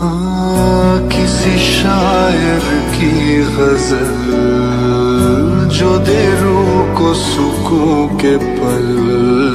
हाँ किसी शायर की गज़ल जो दे रूह को सुकून के पल।